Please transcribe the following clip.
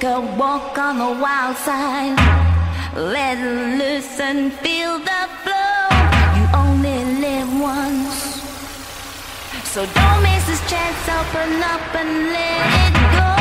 Take a walk on the wild side. Let loose and feel the flow. You only live once. So don't miss this chance. Open up and let it go.